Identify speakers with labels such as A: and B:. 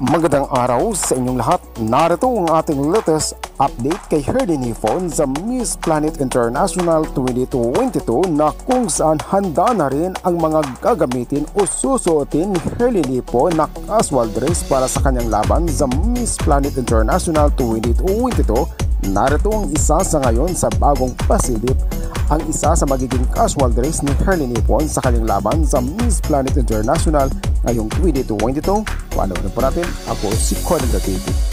A: Magandang araw sa inyong lahat. Narito ang ating latest update kay Herdy Nifon sa Miss Planet International 2022 na kung saan handa na rin ang mga gagamitin o susuotin ni Herdy Nifon na casual dress para sa kanyang laban sa Miss Planet International 2022. Narito ang isa sa ngayon sa bagong pasilip ang isa sa magiging casual dress ni Herly Nippon sa kanyang laban sa Miss Planet International ngayong 2022. Paano po natin? Ako si Conan TV.